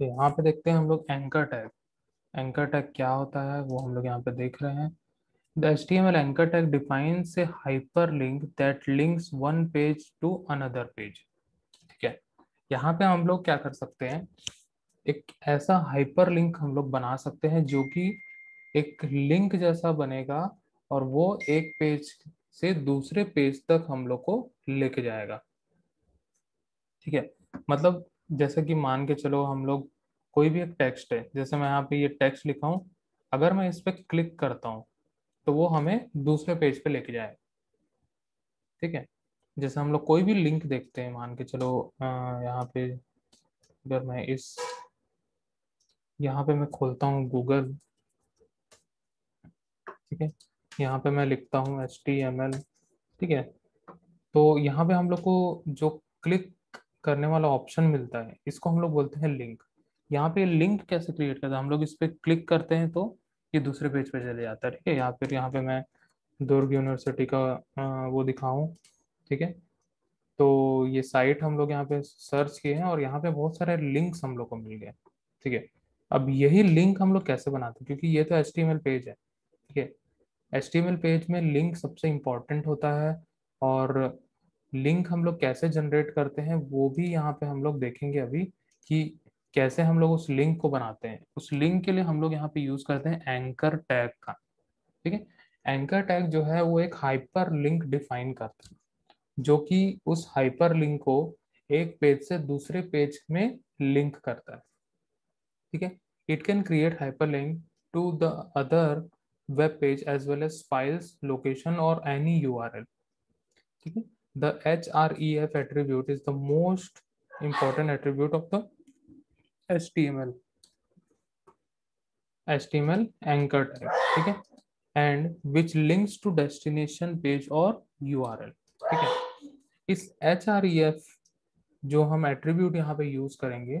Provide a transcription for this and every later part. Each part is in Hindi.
तो यहाँ पे देखते हैं हम लोग एंकर टैग एंकर टैग क्या होता है, वो हम लोग यहाँ पे देख रहे हैं। The HTML anchor tag defines a hyperlink that links one page to another page ठीक है? यहाँ पे हम लोग क्या कर सकते हैं, एक ऐसा हाइपर लिंक हम लोग बना सकते हैं जो कि एक लिंक जैसा बनेगा और वो एक पेज से दूसरे पेज तक हम लोग को लेके जाएगा। ठीक है? मतलब जैसे कि मान के चलो हम लोग कोई भी एक टेक्स्ट है, जैसे मैं यहाँ पे ये टेक्स्ट लिखा हूँ, अगर मैं इस पर क्लिक करता हूँ तो वो हमें दूसरे पेज पे लेके जाए ठीक है? जैसे हम लोग कोई भी लिंक देखते हैं, मान के चलो यहाँ पे अगर मैं इस, यहाँ पे मैं खोलता हूँ गूगल ठीक है? यहाँ पे मैं लिखता हूँ एच टी एम एल ठीक है? तो यहाँ पे हम लोग को जो क्लिक करने वाला ऑप्शन मिलता है। इसको हम लोग बोलते हैं लिंक यहाँ पे लिंक कैसे क्रिएट करता है? हम लोग इस पर क्लिक करते हैं तो ये दूसरे पेज पे चले जाता है, ठीक है? या फिर यहाँ पे मैं दुर्ग यूनिवर्सिटी का वो दिखाऊँ, ठीक है? तो ये साइट हम लोग यहाँ पे सर्च किए हैं और यहाँ पे बहुत सारे लिंक्स हम लोग को मिल गए, ठीक है? अब यही लिंक हम लोग कैसे बनाते हैं? क्योंकि ये तो एच पेज है, ठीक है? एच पेज में लिंक सबसे इम्पोर्टेंट होता है और लिंक हम लोग कैसे जनरेट करते हैं, वो भी यहाँ पे हम लोग देखेंगे अभी कि कैसे हम लोग उस लिंक को बनाते हैं। उस लिंक के लिए हम लोग यहाँ पे यूज़ करते हैं एंकर टैग का, ठीक है? एंकर टैग जो है, वो एक हाइपर लिंक डिफाइन करता है, जो कि उस हाइपर लिंक को एक पेज से दूसरे पेज में लिंक करता है, ठीक है? It can create hyperlink to the other web page as well as files location और एनी यूआरएल ठीक है? E F attribute is the most important attribute of the HTML HTML anchor tag है? And which links to destination page और URL ठीक है? इस एफ़ जो हम एट्रीब्यूट यहाँ पे यूज़ करेंगे,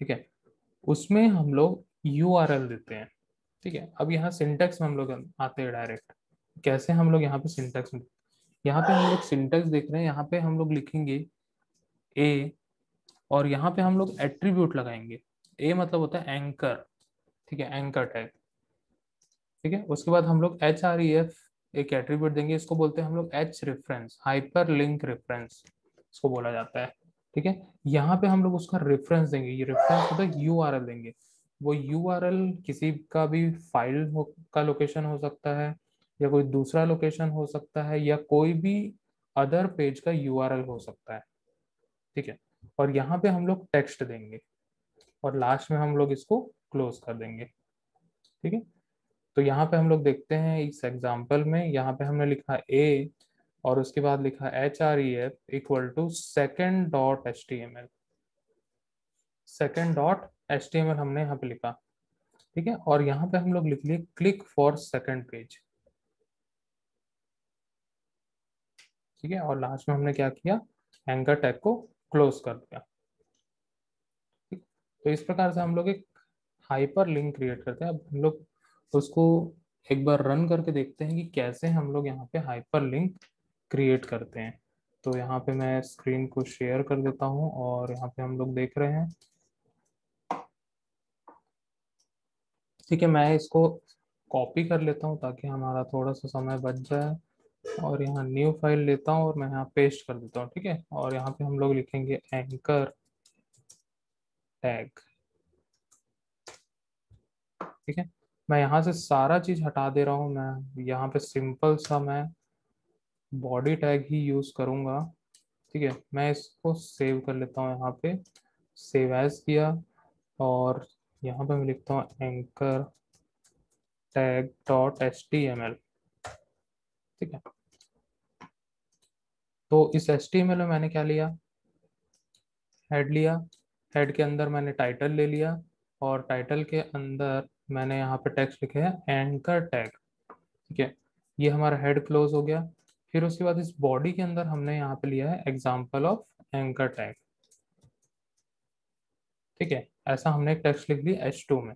ठीक है? उसमें हम लोग एल देते हैं, ठीक है? अब यहाँ सिंटेक्स में हम लोग आते हैं डायरेक्ट कैसे हम लोग यहाँ पे सिंटेक्स में यहाँ पे हम लोग सिंटेक्स देख रहे हैं, यहाँ पे हम लोग लिखेंगे ए और यहाँ पे हम लोग एट्रीब्यूट लगाएँगे। ए मतलब होता है एंकर ठीक है एंकर टैग ठीक है? उसके बाद हम लोग एच आर ई एफ़ एक एट्रीब्यूट देंगे, इसको बोलते हैं हम लोग H reference hyperlink reference इसको बोला जाता है, ठीक है? यहाँ पे हम लोग उसका रेफरेंस देंगे, ये रेफरेंस होता है यू आर एल देंगे। वो यू आर एल किसी का भी फ़ाइल का लोकेशन हो सकता है या कोई दूसरा लोकेशन हो सकता है या कोई भी अदर पेज का यू आर एल हो सकता है, ठीक है? और यहाँ पे हम लोग टेक्स्ट देंगे और लास्ट में हम लोग इसको क्लोज कर देंगे, ठीक है? तो यहाँ पे हम लोग देखते हैं इस एग्ज़ाम्पल में, यहाँ पे हमने लिखा ए और उसके बाद लिखा H R E F equal to second dot H T M L second dot H T M L हमने यहाँ पे लिखा, ठीक है? और यहाँ पे हम लोग लिख लिए क्लिक फॉर सेकेंड पेज ठीक है? और लास्ट में हमने क्या किया? एंकर टैग को क्लोज कर दिया। तो इस प्रकार से हम लोग एक हाइपर लिंक क्रिएट करते हैं। अब हम लोग उसको एक बार रन करके देखते हैं कि कैसे हम लोग यहाँ पे हाइपर लिंक क्रिएट करते हैं। तो यहाँ पे मैं स्क्रीन को शेयर कर देता हूँ और यहाँ पे हम लोग देख रहे हैं। ठीक है, मैं इसको कॉपी कर लेता हूँ ताकि हमारा थोड़ा सा समय बच जाए। और यहाँ न्यू फ़ाइल लेता हूँ और मैं यहाँ पेस्ट कर देता हूँ, ठीक है? और यहाँ पे हम लोग लिखेंगे एंकर टैग ठीक है? मैं यहाँ से सारा चीज़ हटा दे रहा हूँ, मैं यहाँ पे सिंपल सा मैं बॉडी टैग ही यूज़ करूँगा, ठीक है? मैं इसको सेव कर लेता हूँ यहाँ पे सेव एज किया और यहाँ पे मैं लिखता हूँ anchor tag dot H T M L ठीक है? तो इस एस टी में मैंने क्या लिया? हेड लिया। हेड के अंदर मैंने टाइटल ले लिया और टाइटल के अंदर मैंने यहाँ पे टेक्स्ट लिखे है एंकर टैग ठीक है? ये हमारा हेड क्लोज हो गया। फिर उसके बाद इस बॉडी के अंदर हमने यहाँ पे लिया है एग्ज़ाम्पल ऑफ़ एंकर टैग ठीक है? ऐसा हमने एक टेक्स्ट लिख दिया एच टू में।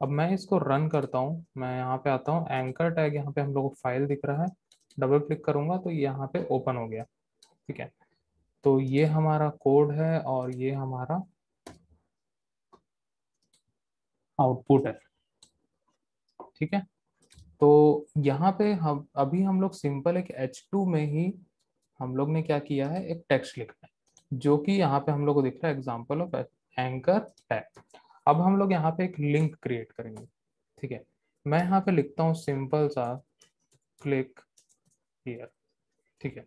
अब मैं इसको रन करता हूँ। मैं यहाँ पे आता हूँ एंकर टैग यहाँ पे हम लोग को फ़ाइल दिख रहा है। डबल क्लिक करूँगा तो यहाँ पे ओपन हो गया। ठीक है? तो ये हमारा कोड है और ये हमारा आउटपुट है। ठीक है? तो यहाँ पे हम, अभी हम लोग सिंपल एक H2 में ही हम लोग ने क्या किया है? एक टेक्स्ट लिखना है, जो कि यहाँ पे हम लोग को दिख रहा है एग्ज़ाम्पल ऑफ़ एंकर टैग अब हम लोग यहाँ पे एक लिंक क्रिएट करेंगे, ठीक है? मैं यहाँ पे लिखता हूँ सिंपल सा क्लिक हियर ठीक है?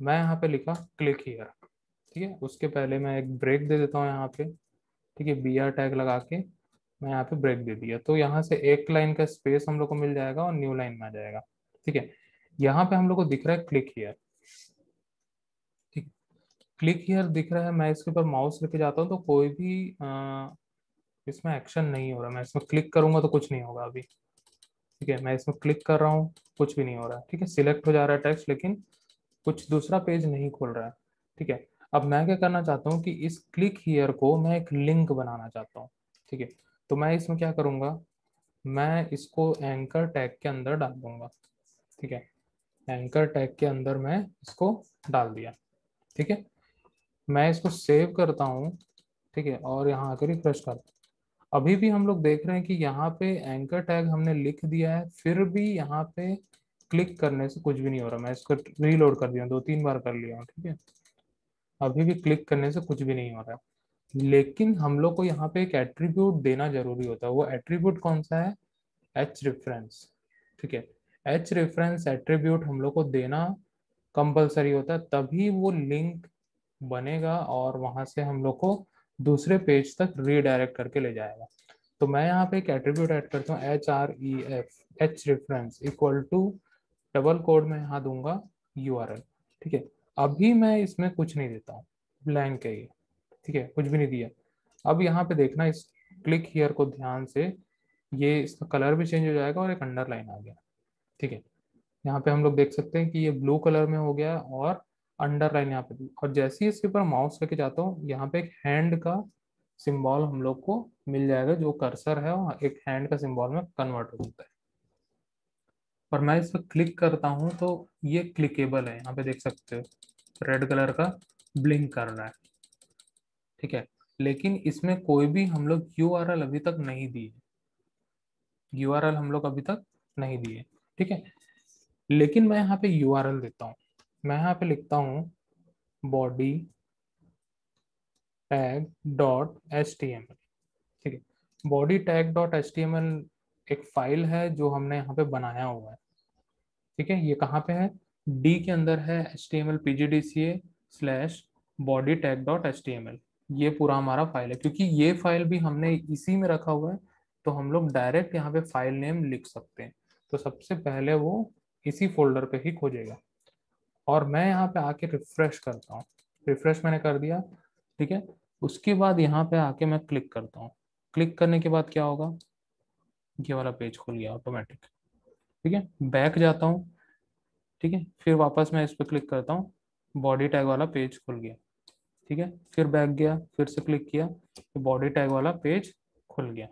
मैं यहाँ पे लिखा क्लिक हियर ठीक है? उसके पहले मैं एक ब्रेक दे देता हूँ यहाँ पे ठीक है? बी आर टैग लगा के मैं यहाँ पे ब्रेक दे दिया। तो यहाँ से एक लाइन का स्पेस हम लोग को मिल जाएगा और न्यू लाइन में आ जाएगा ठीक है? यहाँ पे हम लोग को दिख रहा है क्लिक हियर ठीक? क्लिक हियर दिख रहा है मैं इसके ऊपर माउस लेके जाता हूँ तो कोई भी आ, इसमें एक्शन नहीं हो रहा। मैं इसमें क्लिक करूँगा तो कुछ नहीं होगा अभी ठीक है? मैं इसमें क्लिक कर रहा हूँ कुछ भी नहीं हो रहा ठीक है? सिलेक्ट हो जा रहा है टेक्स्ट लेकिन कुछ दूसरा पेज नहीं खोल रहा है। ठीक है? अब मैं क्या करना चाहता हूँ कि इस क्लिक हियर को मैं एक लिंक बनाना चाहता हूँ। ठीक है? तो मैं इसमें क्या करूँगा? मैं इसको एंकर टैग के अंदर डाल दूँगा। ठीक है? एंकर टैग के अंदर मैं इसको डाल दिया। ठीक है? मैं इसको सेव करता हूँ। ठीक है? और यहाँ आकर रिफ्रेश करता हूँ। अभी भी हम लोग देख रहे हैं कि यहाँ पे एंकर टैग हमने लिख दिया है, फिर भी यहाँ पे क्लिक करने से कुछ भी नहीं हो रहा। मैं इसको रीलोड कर दिया, दो तीन बार कर लिया ठीक है? अभी भी क्लिक करने से कुछ भी नहीं हो रहा। लेकिन हम लोग को यहाँ पे एक एट्रीब्यूट देना ज़रूरी होता है। वो एट्रीब्यूट कौन सा है? एच रेफरेंस ठीक है? एच रेफरेंस एट्रीब्यूट हम लोग को देना कंपलसरी होता है। तभी वो लिंक बनेगा और वहाँ से हम लोग को दूसरे पेज तक रीडायरेक्ट करके ले जाएगा। तो मैं यहाँ पे एक एट्रीब्यूट ऐड करता हूँ। H R E F H reference equal to double quote में यहाँ दूँगा यू आर एल ठीक है? अभी मैं इसमें कुछ नहीं देता हूँ ब्लैंक है ये, ठीक है? कुछ भी नहीं दिया। अब यहाँ पे देखना, इस क्लिक हियर को ध्यान से ये इसका कलर भी चेंज हो जाएगा और एक अंडरलाइन आ गया, ठीक है? यहाँ पे हम लोग देख सकते हैं कि ये ब्लू कलर में हो गया और अंडरलाइन यहाँ पे और जैसे ही इसके ऊपर माउस लेके जाता हूँ, यहाँ पे एक हैंड का सिंबल हम लोग को मिल जाएगा, जो कर्सर है और एक हैंड का सिंबल में कन्वर्ट हो जाता है। और मैं इस पर क्लिक करता हूँ तो ये क्लिकेबल है। यहाँ पे देख सकते हो रेड कलर का ब्लिंक कर रहा है। ठीक है, लेकिन इसमें कोई भी हम लोग यूआरएल अभी तक नहीं दिए यूआरएल हम लोग अभी तक नहीं दिए ठीक है, लेकिन मैं यहाँ पे यूआरएल देता हूँ। मैं यहाँ पे लिखता हूँ body tag dot H T M L ठीक है body tag dot H T M L एक फ़ाइल है जो हमने यहाँ पे बनाया हुआ है। ठीक है, ये कहाँ पे है? डी के अंदर है H T M L P G D C A slash body tag dot H T M L ये पूरा हमारा फ़ाइल है, क्योंकि ये फ़ाइल भी हमने इसी में रखा हुआ है तो हम लोग डायरेक्ट यहाँ पे फ़ाइल नेम लिख सकते हैं। तो सबसे पहले वो इसी फोल्डर पे ही खोजेगा। और मैं यहाँ पे आके रिफ्रेश करता हूँ। रिफ्रेश मैंने कर दिया, ठीक है? उसके बाद यहाँ पे आके मैं क्लिक करता हूँ। क्लिक करने के बाद क्या होगा? ये वाला पेज खुल गया ऑटोमेटिक ठीक है? बैक जाता हूँ। ठीक है? फिर वापस मैं इस पर क्लिक करता हूँ। बॉडी टैग वाला पेज खुल गया। ठीक है? फिर बैक गया, फिर से क्लिक किया तो बॉडी टैग वाला पेज खुल गया।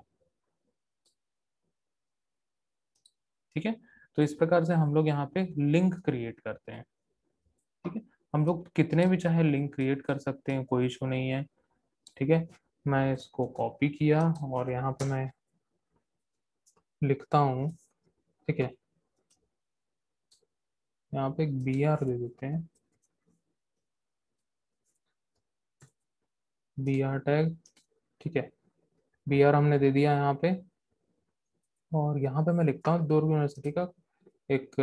ठीक है? तो इस प्रकार से हम लोग यहाँ पे लिंक क्रिएट करते हैं। ठीक है? हम लोग कितने भी चाहे लिंक क्रिएट कर सकते हैं, कोई इशू नहीं है। ठीक है? मैं इसको कॉपी किया और यहाँ पे मैं लिखता हूँ, ठीक है? यहाँ पे एक बी आर दे देते हैं। बी आर टैग ठीक है? बी आर हमने दे दिया यहाँ पे। और यहाँ पे मैं लिखता हूँ, दुर्ग यूनिवर्सिटी का एक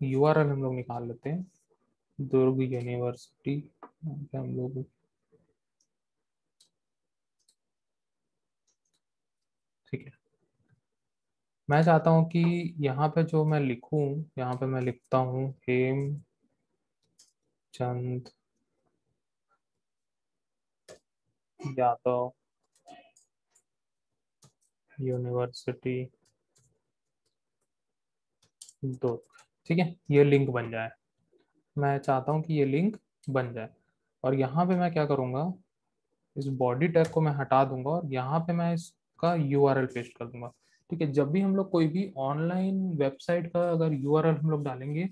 यू आर एल हम लोग निकाल लेते हैं। दुर्ग यूनिवर्सिटी हम लोग ठीक है। मैं चाहता हूँ कि यहाँ पे जो मैं लिखूँ, यहाँ पे मैं लिखता हूँ हेम चंद यादव यूनिवर्सिटी दो ठीक है, ये लिंक बन जाए। मैं चाहता हूँ कि ये लिंक बन जाए। और यहाँ पे मैं क्या करूँगा, इस बॉडी टैग को मैं हटा दूँगा और यहाँ पे मैं इसका यूआरएल पेस्ट कर दूँगा। ठीक है, जब भी हम लोग कोई भी ऑनलाइन वेबसाइट का अगर यूआरएल हम लोग डालेंगे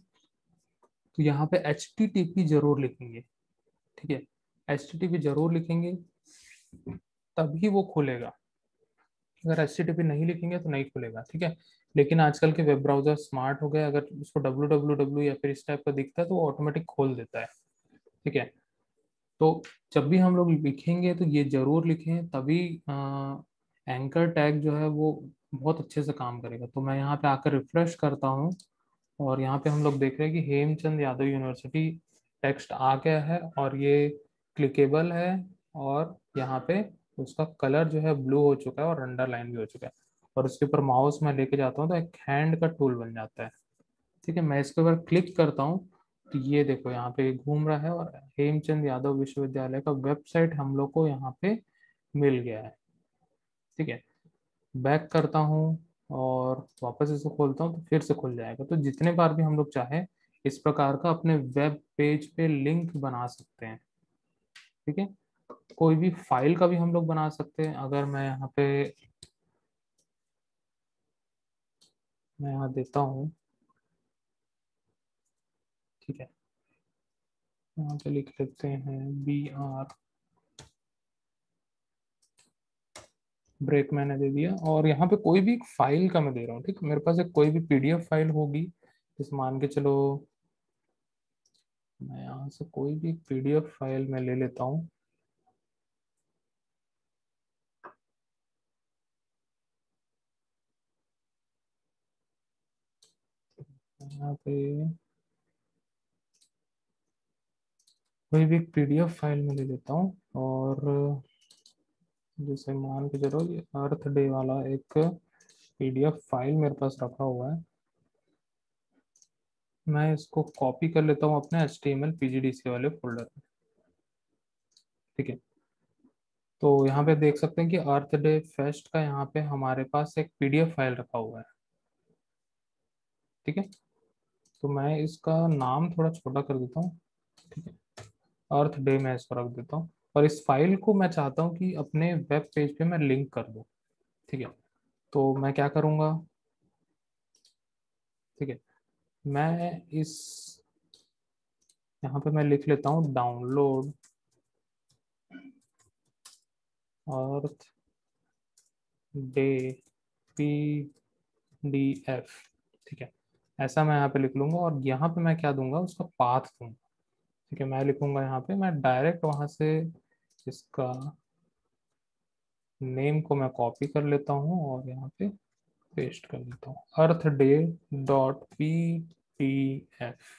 तो यहाँ पे एचटीटीपी ज़रूर लिखेंगे, ठीक है? एचटीटीपी ज़रूर लिखेंगे, तभी वो खुलेगा। अगर एचटीटीपी नहीं लिखेंगे तो नहीं खुलेगा, ठीक है? लेकिन आजकल के वेब ब्राउज़र स्मार्ट हो गए, अगर उसको डब्ल्यू डब्ल्यू डब्ल्यू या फिर इस टाइप का दिखता है तो वो ऑटोमेटिक खोल देता है, ठीक है? तो जब भी हम लोग लिखेंगे तो ये ज़रूर लिखें, तभी एंकर टैग जो है, वो बहुत अच्छे से काम करेगा। तो मैं यहाँ पे आकर रिफ्रेश करता हूँ और यहाँ पे हम लोग देख रहे हैं कि हेमचंद यादव यूनिवर्सिटी टेक्स्ट आ गया है और ये क्लिकेबल है और यहाँ पे उसका कलर जो है ब्लू हो चुका है और अंडरलाइन भी हो चुका है। और उसके ऊपर माउस में लेके जाता हूँ तो एक हैंड का टूल बन जाता है। ठीक है, मैं इसके ऊपर क्लिक करता हूँ तो ये देखो यहाँ पे घूम रहा है और हेमचंद यादव विश्वविद्यालय का वेबसाइट हम लोग को यहाँ पे मिल गया है। ठीक है बैक करता हूँ और वापस इसे खोलता हूँ तो फिर से खुल जाएगा। तो जितने बार भी हम लोग चाहें, इस प्रकार का अपने वेब पेज पे लिंक बना सकते हैं। ठीक है? कोई भी फ़ाइल का भी हम लोग बना सकते हैं। अगर मैं यहाँ पे, मैं यहाँ देता हूँ। ठीक है? यहाँ पे लिख लेते हैं बी आर ब्रेक मैंने दे दिया। और यहाँ पे कोई भी एक फ़ाइल का मैं दे रहा हूँ, ठीक? मेरे पास एक कोई भी पीडीएफ फ़ाइल होगी, जैसे मान के चलो, मैं यहाँ से कोई भी पीडीएफ फ़ाइल मैं ले लेता हूँ। यहाँ पे कोई भी पीडीएफ फ़ाइल में ले लेता हूँ, और जैसे मान के चलो अर्थ डे वाला एक पीडीएफ फ़ाइल मेरे पास रखा हुआ है। मैं इसको कॉपी कर लेता हूँ अपने H T M L PGDC वाले फोल्डर में। ठीक है? तो यहाँ पे देख सकते हैं कि अर्थ डे फेस्ट का यहाँ पे हमारे पास एक पीडीएफ फ़ाइल रखा हुआ है। ठीक है? तो मैं इसका नाम थोड़ा छोटा कर देता हूँ। ठीक है? अर्थ डे मैं इसको रख देता हूँ। और इस फ़ाइल को मैं चाहता हूँ कि अपने वेब पेज पे मैं लिंक कर दूँ। ठीक है? तो मैं क्या करूँगा? ठीक है? मैं इस, यहाँ पे मैं लिख लेता हूँ download Earth Day P D F ठीक है? ऐसा मैं यहाँ पे लिख लूँगा और यहाँ पे मैं क्या दूँगा? उसका पाथ दूँगा। ठीक है? मैं लिखूँगा यहाँ पे, मैं डायरेक्ट वहाँ से इसका नेम को मैं कॉपी कर लेता हूँ और यहाँ पे पेस्ट कर देता हूँ। Earth Day dot P T F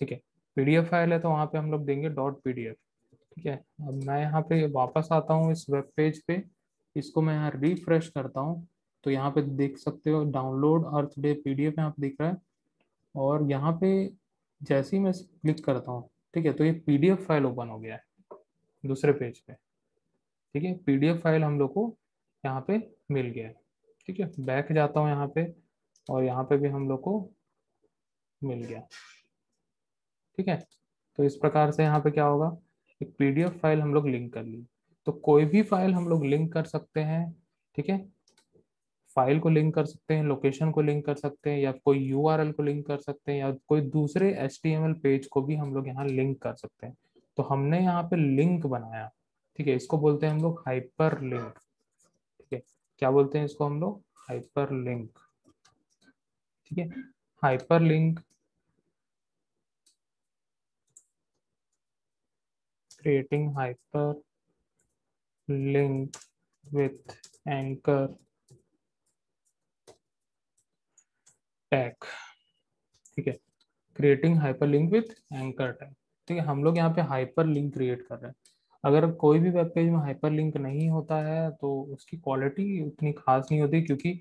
ठीक है पीडीएफ फ़ाइल है तो वहाँ पे हम लोग देंगे डॉट पी डी एफ़ ठीक है, अब मैं यहाँ पे वापस आता हूँ इस वेब पेज पे। इसको मैं यहाँ रिफ्रेश करता हूँ। तो यहाँ पे देख सकते हो download Earth Day P D F यहाँ पे दिख रहा है। और यहाँ पे जैसे ही मैं क्लिक करता हूँ, ठीक है तो ये पीडीएफ फ़ाइल ओपन हो गया है। दूसरे पेज पे। ठीक है? पीडीएफ फ़ाइल हम लोग को यहाँ पे मिल गया ठीक है? बैक जाता हूँ यहाँ पे और यहाँ पे भी हम लोग को मिल गया। ठीक है? तो इस प्रकार से यहाँ पे क्या होगा? एक पीडीएफ फ़ाइल हम लोग लिंक कर ली। तो कोई भी फ़ाइल हम लोग लिंक कर सकते हैं। ठीक है? फ़ाइल को लिंक कर सकते हैं, लोकेशन को लिंक कर सकते हैं या कोई यूआरएल को लिंक कर सकते हैं या कोई दूसरे एच पेज को भी हम लोग यहाँ लिंक कर सकते हैं। तो हमने यहाँ पे लिंक बनाया। ठीक है, इसको बोलते हैं हम लोग हाइपर लिंक ठीक है, क्या बोलते हैं इसको हम लोग? हाइपर लिंक ठीक है hyperlink creating hyper link with anchor tag ठीक है creating hyperlink with anchor tag ठीक है, हम लोग यहाँ पे हाइपर लिंक क्रिएट कर रहे हैं। अगर कोई भी वेब पेज में हाइपर लिंक नहीं होता है तो उसकी क्वालिटी उतनी खास नहीं होती, क्योंकि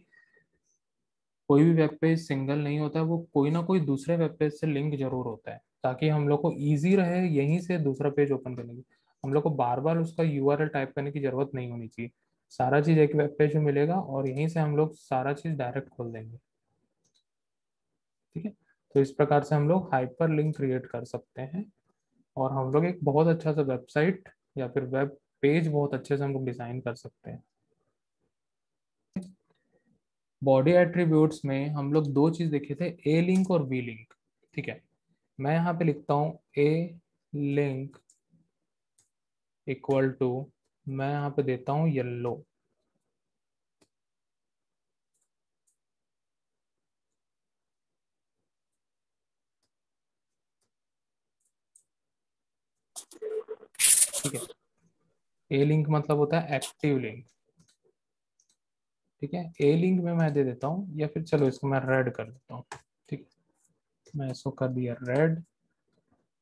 कोई भी वेब पेज सिंगल नहीं होता है वो कोई ना कोई दूसरे वेब पेज से लिंक ज़रूर होता है, ताकि हम लोग को ईजी रहे, यहीं से दूसरा पेज ओपन करने की। हम लोग को बार बार उसका यूआरएल टाइप करने की ज़रूरत नहीं होनी चाहिए। सारा चीज़ एक वेब पेज में मिलेगा और यहीं से हम लोग सारा चीज़ डायरेक्ट खोल देंगे। ठीक है? तो इस प्रकार से हम लोग हाइपर लिंक क्रिएट कर सकते हैं। और हम लोग एक बहुत अच्छा सा वेबसाइट या फिर वेब पेज बहुत अच्छे से हम लोग डिज़ाइन कर सकते हैं। बॉडी एट्रीब्यूट्स में हम लोग दो चीज़ देखे थे ए लिंक और वी लिंक ठीक है? मैं यहाँ पे लिखता हूँ ए लिंक इक्वल टू मैं यहाँ पे देता हूँ येल्लो ठीक है। ए लिंक मतलब होता है एक्टिव लिंक ठीक है? ए लिंक में मैं दे देता हूँ, या फिर चलो इसको मैं रेड कर देता हूँ। ठीक? है मैं इसको कर दिया रेड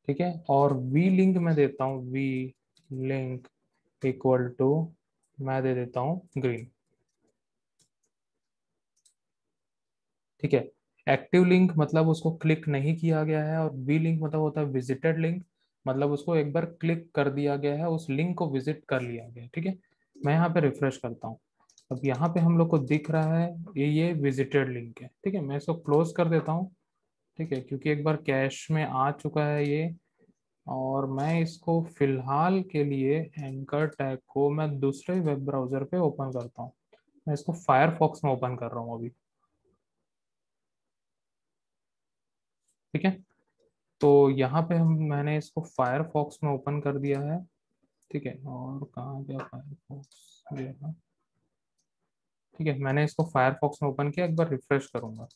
ठीक है? और वी लिंक में देता हूँ। वी लिंक इक्वल टू मैं दे देता हूँ ग्रीन ठीक है? एक्टिव लिंक मतलब उसको क्लिक नहीं किया गया है, और वी लिंक मतलब होता है विजिटेड लिंक मतलब उसको एक बार क्लिक कर दिया गया है, उस लिंक को विज़िट कर लिया गया ठीक है? मैं यहाँ पे रिफ्रेश करता हूँ। अब यहाँ पे हम लोग को दिख रहा है, ये ये विजिटेड लिंक है, ठीक है? मैं इसको क्लोज कर देता हूँ, ठीक है? क्योंकि एक बार कैश में आ चुका है ये, और मैं इसको फ़िलहाल के लिए एंकर टैग को मैं दूसरे वेब ब्राउज़र पे ओपन करता हूँ। मैं इसको फायरफॉक्स में ओपन कर रहा हूँ अभी, ठीक है? तो यहाँ पे हम, मैंने इसको फायरफॉक्स में ओपन कर दिया है। ठीक है, और कहाँ गया फायरफॉक्स ठीक है, मैंने इसको फायरफॉक्स में ओपन किया, एक बार रिफ्रेश करूँगा।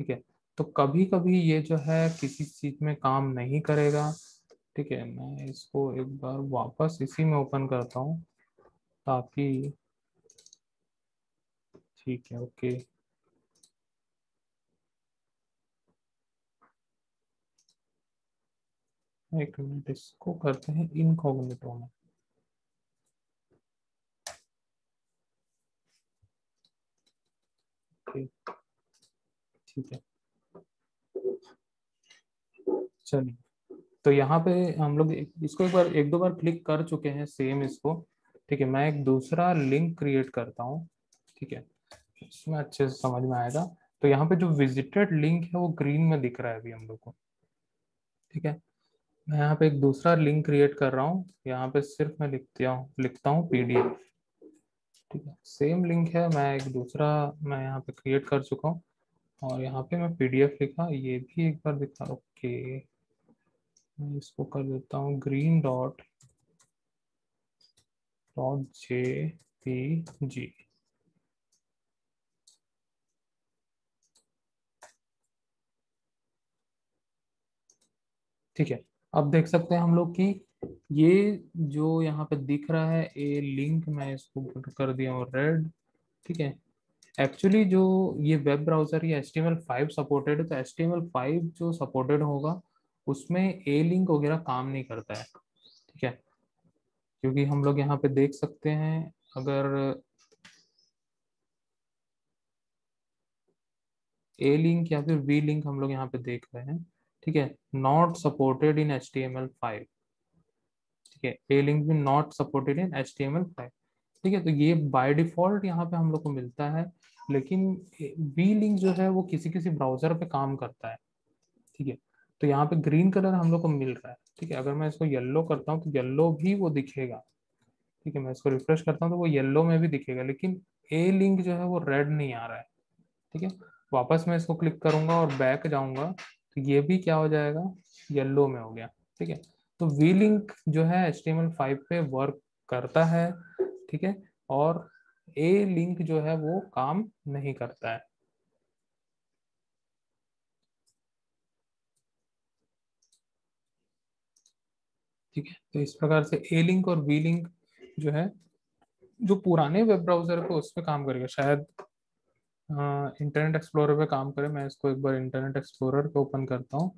ठीक है तो कभी कभी ये जो है, किसी चीज़ में काम नहीं करेगा। ठीक है, मैं इसको एक बार वापस इसी में ओपन करता हूँ, ताकि, ठीक है, ओके। एक मिनट, इसको करते हैं इनकॉग्निटो में। ठीक है। चलिए तो यहाँ पे हम लोग इसको एक बार, एक दो बार क्लिक कर चुके हैं सेम इसको। ठीक है, मैं एक दूसरा लिंक क्रिएट करता हूँ। ठीक है, इसमें अच्छे से समझ में आएगा। तो यहाँ पे जो विजिटेड लिंक है, वो ग्रीन में दिख रहा है अभी हम लोग को। ठीक है मैं यहाँ पे एक दूसरा लिंक क्रिएट कर रहा हूँ। यहाँ पे सिर्फ़ मैं लिखता हूँ लिखता हूँ पीडीएफ ठीक है सेम लिंक है, मैं एक दूसरा, मैं यहाँ पे क्रिएट कर चुका हूँ। और यहाँ पे मैं पीडीएफ लिखा, ये भी एक बार दिखा, ओके। मैं इसको कर देता हूँ green dot dot J P G ठीक है अब देख सकते हैं हम लोग कि ये जो यहाँ पे दिख रहा है ए लिंक मैं इसको कर दिया हूँ रेड ठीक है? एक्चुअली जो ये वेब ब्राउज़र ये एच टी सपोर्टेड है तो एच टी जो सपोर्टेड होगा, उसमें ए लिंक वगैरह काम नहीं करता है, ठीक है? क्योंकि हम लोग यहाँ पे देख सकते हैं, अगर ए लिंक या फिर वी लिंक हम लोग यहाँ पे देख रहे हैं। ठीक है not supported in H T M L five ठीक है ए लिंक भी not supported in H T M L five ठीक है तो ये बाय डिफ़ॉल्ट यहाँ पे हम लोग को मिलता है, लेकिन वी लिंक जो है वो किसी किसी ब्राउज़र पे काम करता है। ठीक है तो यहाँ पे ग्रीन कलर हम लोग को मिल रहा है। ठीक है, अगर मैं इसको येल्लो करता हूँ तो येल्लो भी वो दिखेगा। ठीक है, मैं इसको रिफ्रेश करता हूँ तो वो येल्लो में भी दिखेगा, लेकिन ए लिंक जो है वो रेड नहीं आ रहा है। ठीक है, वापस मैं इसको क्लिक करूँगा और बैक जाऊँगा। तो ये भी क्या हो जाएगा? येल्लो में हो गया, ठीक है? तो वी लिंक जो है एच फाइव पे वर्क करता है, ठीक है? और ए लिंक जो है, वो काम नहीं करता है। ठीक है? तो इस प्रकार से ए लिंक और वी लिंक जो है, जो पुराने वेब ब्राउज़र पे उस पर काम करेगा, शायद इंटरनेट एक्सप्लोरर पे काम करे। मैं इसको एक बार इंटरनेट एक्सप्लोरर पे ओपन करता हूँ।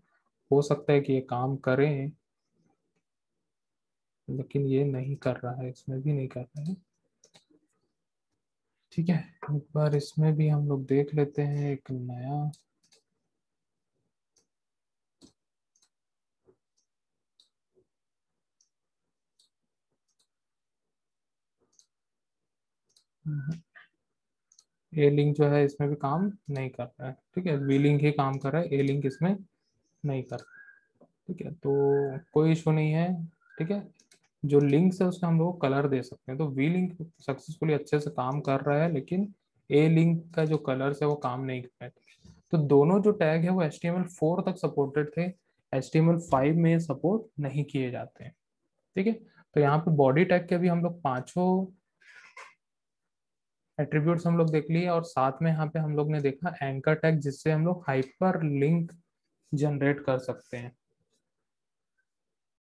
हो सकता है कि ये काम करें, लेकिन ये नहीं कर रहा है, इसमें भी नहीं कर रहा है। ठीक है, एक बार इसमें भी हम लोग देख लेते हैं, एक नया। ए लिंक जो है इसमें भी काम नहीं कर रहा है, ठीक है? वी लिंक ही काम कर रहा है ए लिंक इसमें नहीं कर रहा ठीक है? तो कोई इशू नहीं है, ठीक है? जो लिंक्स है उसका हम लोग कलर दे सकते हैं। तो वी लिंक सक्सेसफुली अच्छे से काम कर रहा है, लेकिन ए लिंक का जो कलर है वो काम नहीं कर रहा है। तो दोनों जो टैग है वो एच टी तक सपोर्टेड थे। एच टी में सपोर्ट नहीं किए जाते हैं, ठीक है? तो यहाँ पे बॉडी टैग के भी हम लोग पाँचों एट्रीब्यूट्स हम लोग देख लिए और साथ में यहाँ पे हम लोग ने देखा एंकर टैग जिससे हम लोग हाइपर लिंक जनरेट कर सकते हैं।